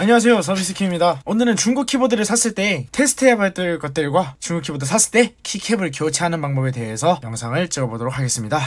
안녕하세요. 서비스키입니다. 오늘은 중고 키보드를 샀을 때 테스트해봐야 될 것들과 중고 키보드 샀을 때 keycap을 교체하는 방법에 대해서 영상을 찍어보도록 하겠습니다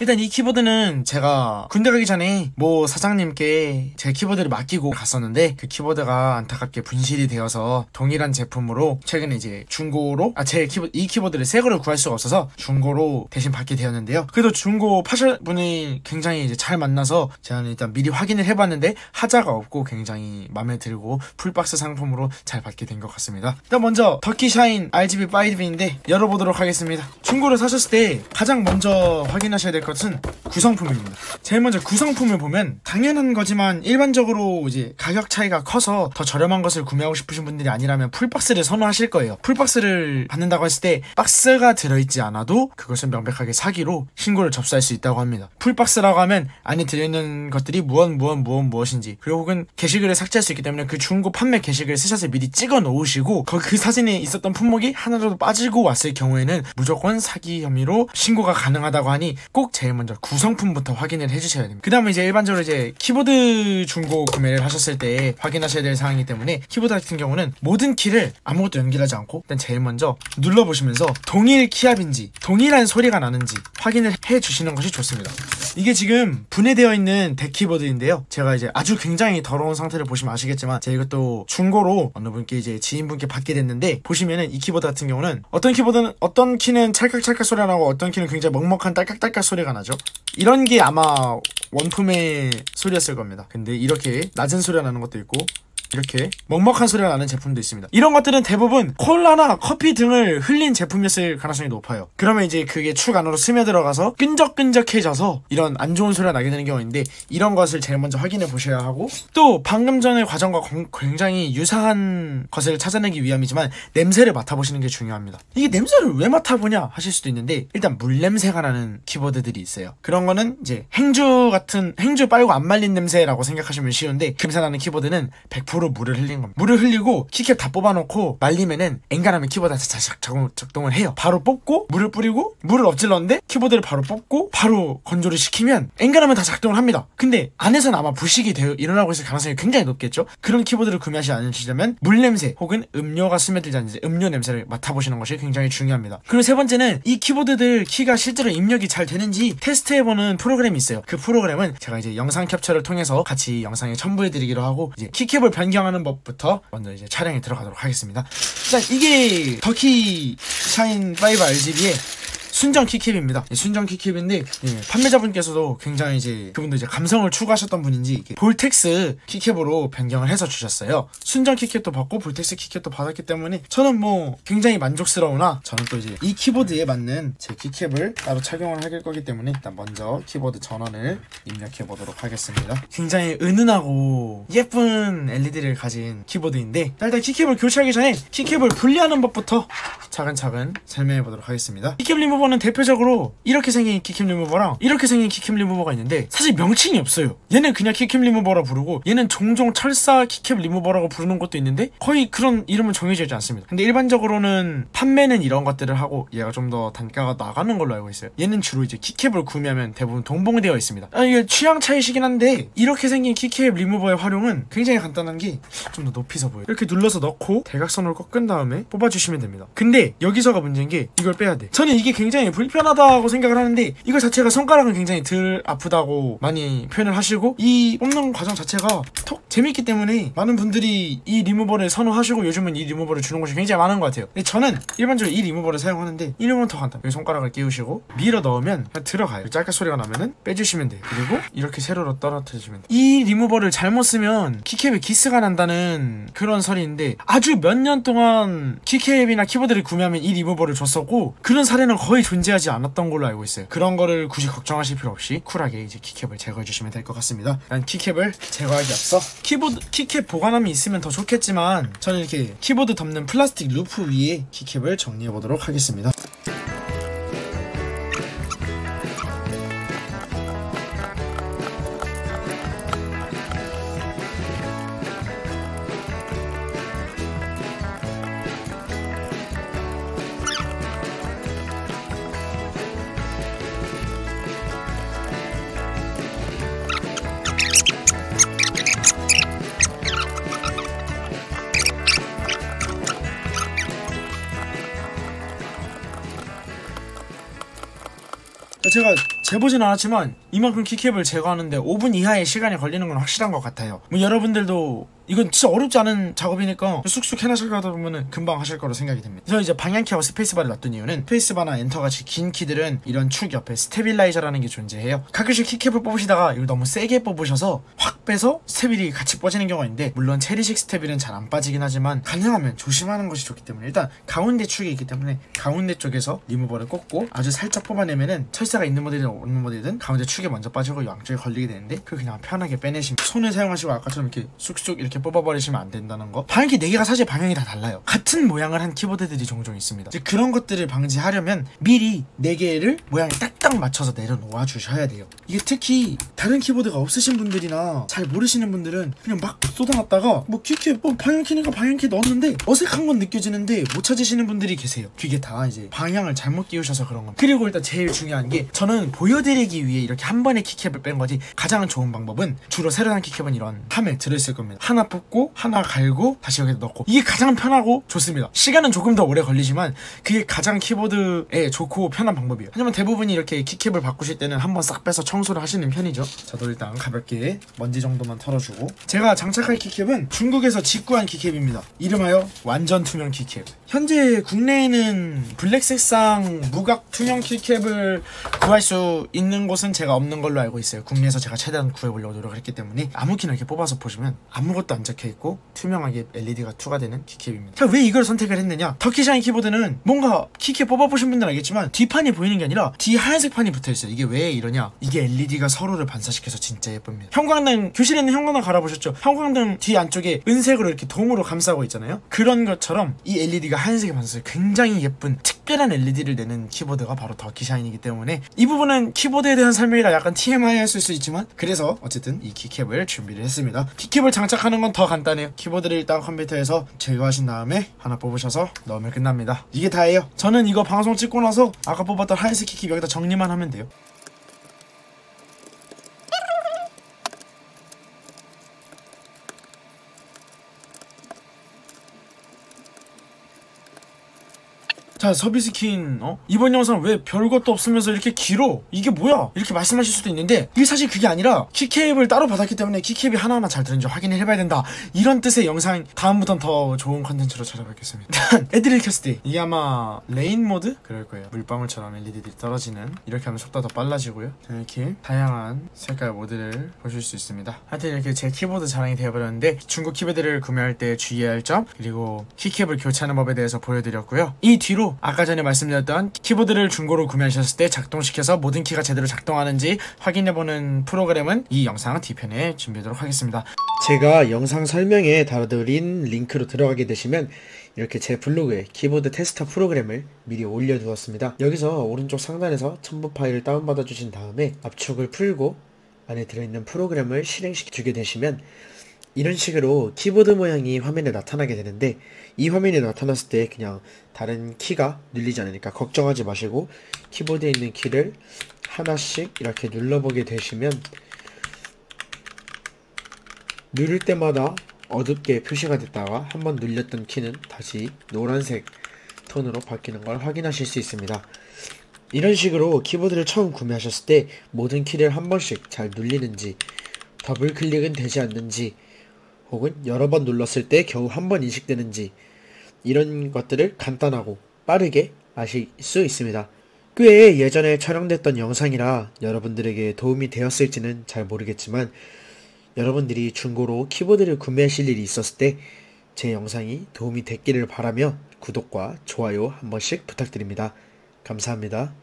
일단 이 키보드는 제가 군대 가기 전에 뭐 사장님께 제 키보드를 맡기고 갔었는데 그 키보드가 안타깝게 분실이 되어서 동일한 제품으로 최근에 이제 중고로 아 제 키보드 이 키보드를 새 거를 구할 수가 없어서 중고로 대신 받게 되었는데요. 그래도 중고 파실 분이 굉장히 이제 잘 만나서 제가 일단 미리 확인을 해봤는데 하자가 없고 굉장히 마음에 들고 full box 상품으로 잘 받게 된 것 같습니다. 일단 먼저 Ducky Shine RGB 5인데 열어보도록 하겠습니다. 중고를 사셨을 때 가장 먼저 확인하셔야 될 것. 것은 구성품입니다. 제일 먼저 구성품을 보면 당연한 거지만 일반적으로 이제 가격 차이가 커서 더 저렴한 것을 구매하고 싶으신 분들이 아니라면 full box를 선호하실 거예요. full box를 받는다고 했을 때 박스가 들어있지 않아도 그것은 명백하게 사기로 신고를 접수할 수 있다고 합니다. full box라고 하면 안에 들어있는 것들이 무엇 무엇 무엇 무엇인지 그리고 혹은 게시글을 삭제할 수 있기 때문에 그 중고 판매 게시글 스샷을 미리 찍어 놓으시고 그 사진에 있었던 품목이 하나라도 빠지고 왔을 경우에는 무조건 사기 혐의로 신고가 가능하다고 하니 꼭 제일 먼저 구성품부터 확인을 해주셔야 됩니다. 그 다음에 이제 일반적으로 이제 키보드 중고 구매를 하셨을 때 확인하셔야 될 사항이기 때문에 키보드 같은 경우는 모든 키를 아무것도 연결하지 않고 일단 제일 먼저 눌러보시면서 동일 키압인지 동일한 소리가 나는지 확인을 해주시는 것이 좋습니다. 이게 지금 분해되어 있는 데키보드인데요. 제가 이제 아주 굉장히 더러운 상태를 보시면 아시겠지만 제가 이것도 중고로 어느 분께 이제 지인분께 받게 됐는데 보시면은 이 키보드 같은 경우는 어떤 키보드는 어떤 키는 찰칵찰칵 소리가 나고 어떤 키는 굉장히 먹먹한 딸깍딸깍 소리가 나죠. 이런 게 아마 원품의 소리였을 겁니다. 근데 이렇게 낮은 소리가 나는 것도 있고 이렇게 먹먹한 소리가 나는 제품도 있습니다. 이런 것들은 대부분 콜라나 커피 등을 흘린 제품이었을 가능성이 높아요. 그러면 이제 그게 축 안으로 스며들어가서 끈적끈적해져서 이런 안 좋은 소리가 나게 되는 경우인데 이런 것을 제일 먼저 확인해 보셔야 하고 또 방금 전의 과정과 굉장히 유사한 것을 찾아내기 위함이지만 냄새를 맡아보시는 게 중요합니다. 이게 냄새를 왜 맡아보냐 하실 수도 있는데 일단 물냄새가 나는 키보드들이 있어요. 그런 거는 이제 행주 같은 행주 빨고 안 말린 냄새라고 생각하시면 쉬운데 그 냄새 나는 키보드는 100% 손으로 물을 흘린 겁니다. 물을 흘리고 키캡 다 뽑아놓고 말리면은 엔간하면 키보드 다시 작동을 해요. 바로 뽑고 물을 뿌리고 물을 엎질렀는데 키보드를 바로 뽑고 바로 건조를 시키면 엔간하면 다 작동을 합니다. 근데 안에서는 아마 부식이 되어 일어나고 있을 가능성이 굉장히 높겠죠. 그런 키보드를 구매하지 않으시려면 물 냄새 혹은 음료가 스며들지 않는지 음료 냄새를 맡아보시는 것이 굉장히 중요합니다. 그리고 세 번째는 이 키보드들 키가 실제로 입력이 잘 되는지 테스트해보는 프로그램이 있어요. 그 프로그램은 제가 이제 영상 캡처를 통해서 같이 영상에 첨부해드리기로 하고 이제 keycap을 변 변경하는 법부터 먼저 이제 촬영에 들어가도록 하겠습니다. 일단 이게 Ducky Shine 5 RGB의 순정 keycap입니다. 순정 keycap인데 예, 판매자분께서도 굉장히 이제 그분도 이제 감성을 추구하셨던 분인지 Vortex keycap으로 변경을 해서 주셨어요. 순정 keycap도 받고 Vortex keycap도 받았기 때문에 저는 뭐 굉장히 만족스러우나 저는 또 이제 이 키보드에 맞는 제 keycap을 따로 착용을 할 거기 때문에 일단 먼저 키보드 전원을 입력해 보도록 하겠습니다. 굉장히 은은하고 예쁜 LED를 가진 키보드인데 일단 keycap을 교체하기 전에 keycap을 분리하는 법부터 차근차근 설명해 보도록 하겠습니다. 키캡 리무버는 대표적으로 이렇게 생긴 키캡 리무버랑 이렇게 생긴 키캡 리무버가 있는데 사실 명칭이 없어요. 얘는 그냥 키캡 리무버라 부르고 얘는 종종 철사 키캡 리무버라고 부르는 것도 있는데 거의 그런 이름은 정해져 있지 않습니다. 근데 일반적으로는 판매는 이런 것들을 하고 얘가 좀 더 단가가 나가는 걸로 알고 있어요. 얘는 주로 이제 keycap을 구매하면 대부분 동봉되어 있습니다. 아, 이게 취향 차이시긴 한데 이렇게 생긴 키캡 리무버의 활용은 굉장히 간단한 게 좀 더 높이서 보여요. 이렇게 눌러서 넣고 대각선으로 꺾은 다음에 뽑아주시면 됩니다. 근데 여기서가 문제인 게 이걸 빼야 돼 저는 이게 굉장히 불편하다고 생각을 하는데 이거 자체가 손가락은 굉장히 덜 아프다고 많이 표현을 하시고 이 뽑는 과정 자체가 톡 재밌기 때문에 많은 분들이 이 리무버를 선호하시고 요즘은 이 리무버를 주는 곳이 굉장히 많은 것 같아요. 근데 저는 일반적으로 이 리무버를 사용하는데 이 리무버는 더 간단 여기 손가락을 끼우시고 밀어 넣으면 들어가요. 짤깍 소리가 나면은 빼주시면 돼요. 그리고 이렇게 세로로 떨어뜨리시면 돼요. 이 리무버를 잘못 쓰면 keycap에 기스가 난다는 그런 설이있는데 아주 몇 년 동안 keycap이나 키보드를 구매하면 이 리무버를 줬었고 그런 사례는 거의 존재하지 않았던 걸로 알고 있어요. 그런 거를 굳이 걱정하실 필요 없이 쿨하게 이제 keycap을 제거해 주시면 될 것 같습니다. 난 keycap을 제거하기 앞서 키보드 keycap 보관함이 있으면 더 좋겠지만 저는 이렇게 키보드 덮는 플라스틱 roof 위에 keycap을 정리해 보도록 하겠습니다 제가 재보진 않았지만 이만큼 keycap을 제거하는데 5분 이하의 시간이 걸리는 건 확실한 것 같아요. 뭐 여러분들도 이건 진짜 어렵지 않은 작업이니까 쑥쑥 해나실 거다 보면은 금방 하실 거로 생각이 됩니다. 그래서 이제 방향키하고 스페이스바를 놨던 이유는 스페이스바나 엔터같이 긴 키들은 이런 축 옆에 stabilizer라는 게 존재해요. 가끔씩 keycap을 뽑으시다가 이걸 너무 세게 뽑으셔서 확 빼서 스테빌이 같이 빠지는 경우가 있는데 물론 Cherry식 스테빌은 잘 안 빠지긴 하지만 가능하면 조심하는 것이 좋기 때문에 일단 가운데 축이 있기 때문에 가운데 쪽에서 리무버를 꽂고 아주 살짝 뽑아내면은 철사가 있는 모델이든 없는 모델이든 가운데 축에 먼저 빠지고 양쪽에 걸리게 되는데 그 그냥 편하게 빼내시면 손을 사용하시고 아까처럼 이렇게 쑥쑥 이렇게 뽑아버리시면 안 된다는 거? 방향키 4개가 사실 방향이 다 달라요. 같은 모양을 한 키보드들이 종종 있습니다. 이제 그런 것들을 방지하려면 미리 4개를 모양에 딱딱 맞춰서 내려놓아 주셔야 돼요. 이게 특히 다른 키보드가 없으신 분들이나 잘 모르시는 분들은 그냥 막 쏟아놨다가 뭐 키키 뭐 방향키니까 방향키 넣었는데 어색한 건 느껴지는데 못 찾으시는 분들이 계세요. 그게 다 이제 방향을 잘못 끼우셔서 그런 겁니다 그리고 일단 제일 중요한 게 저는 보여드리기 위해 이렇게 한 번에 keycap을 뺀 거지 가장 좋은 방법은 주로 새로 산 keycap은 이런 함에 들어있을 겁니다. 하나 뽑고 하나 갈고 다시 여기다 넣고. 이게 가장 편하고 좋습니다. 시간은 조금 더 오래 걸리지만 그게 가장 키보드에 좋고 편한 방법이에요. 하지만 대부분이 이렇게 keycap을 바꾸실 때는 한번 싹 빼서 청소를 하시는 편이죠. 저도 일단 가볍게 먼지 정도만 털어주고. 제가 장착할 keycap은 중국에서 직구한 keycap입니다. 이름하여 완전 투명 keycap. 현재 국내에는 블랙 색상 무각 투명 keycap을 구할 수 있는 곳은 제가 없는 걸로 알고 있어요. 국내에서 제가 최대한 구해보려고 노력을 했기 때문에 아무 키나 이렇게 뽑아서 보시면 아무것도 안 적혀있고 투명하게 LED가 투과되는 keycap입니다. 자, 왜 이걸 선택을 했느냐? Ducky Shine 키보드는 뭔가 keycap 뽑아보신 분들은 알겠지만 뒷판이 보이는 게 아니라 뒤에 하얀색 판이 붙어있어요. 이게 왜 이러냐? 이게 LED가 서로를 반사시켜서 진짜 예쁩니다. 형광등 교실에 있는 형광등 갈아보셨죠? 형광등 뒤 안쪽에 은색으로 이렇게 동으로 감싸고 있잖아요? 그런 것처럼 이 LED가 하얀색에 반사해서 굉장히 예쁜 특별한 LED를 내는 키보드가 바로 Ducky Shine이기 때문에 이 부분은 키보드에 대한 설명이라 약간 TMI 할수 있지만 그래서 어쨌든 이 keycap을 준비를 했습니다. keycap을 장착하는 건 더 간단해요. 키보드를 일단 컴퓨터에서 제거하신 다음에 하나 뽑으셔서 넣으면 끝납니다. 이게 다예요. 저는 이거 방송 찍고 나서 아까 뽑았던 하얀색 keycap 여기다 정리만 하면 돼요 자 서비스킨 어? 이번 영상 왜 별것도 없으면서 이렇게 길어? 이게 뭐야? 이렇게 말씀하실 수도 있는데 이게 사실 그게 아니라 keycap을 따로 받았기 때문에 keycap이 하나하나 잘 들었는지 확인을 해봐야 된다. 이런 뜻의 영상 다음부턴 더 좋은 컨텐츠로 찾아뵙겠습니다. 일단 켰을 때 이게 아마 rain 모드? 그럴 거예요. 물방울처럼 LED들이 떨어지는. 이렇게 하면 속도가 더 빨라지고요. 자, 이렇게 다양한 색깔 모드를 보실 수 있습니다. 하여튼 이렇게 제 키보드 자랑이 되어버렸는데 중국 키보드를 구매할 때 주의해야 할 점 그리고 keycap을 교체하는 법에 대해서 보여드렸고요. 이 뒤로 아까 전에 말씀드렸던 키보드를 중고로 구매하셨을 때 작동시켜서 모든 키가 제대로 작동하는지 확인해보는 프로그램은 이 영상 뒤편에 준비하도록 하겠습니다. 제가 영상 설명에 달아드린 링크로 들어가게 되시면 이렇게 제 블로그에 키보드 테스터 프로그램을 미리 올려두었습니다. 여기서 오른쪽 상단에서 첨부 파일을 다운받아 주신 다음에 압축을 풀고 안에 들어있는 프로그램을 실행시키게 되시면 이런 식으로 키보드 모양이 화면에 나타나게 되는데 이 화면이 나타났을 때 그냥 다른 키가 눌리지 않으니까 걱정하지 마시고 키보드에 있는 키를 하나씩 이렇게 눌러보게 되시면 누를 때마다 어둡게 표시가 됐다가 한번 눌렸던 키는 다시 노란색 톤으로 바뀌는 걸 확인하실 수 있습니다. 이런 식으로 키보드를 처음 구매하셨을 때 모든 키를 한 번씩 잘 눌리는지 더블 클릭은 되지 않는지 혹은 여러 번 눌렀을 때 겨우 한 번 인식되는지 이런 것들을 간단하고 빠르게 아실 수 있습니다. 꽤 예전에 촬영됐던 영상이라 여러분들에게 도움이 되었을지는 잘 모르겠지만 여러분들이 중고로 키보드를 구매하실 일이 있었을 때 제 영상이 도움이 됐기를 바라며 구독과 좋아요 한 번씩 부탁드립니다. 감사합니다.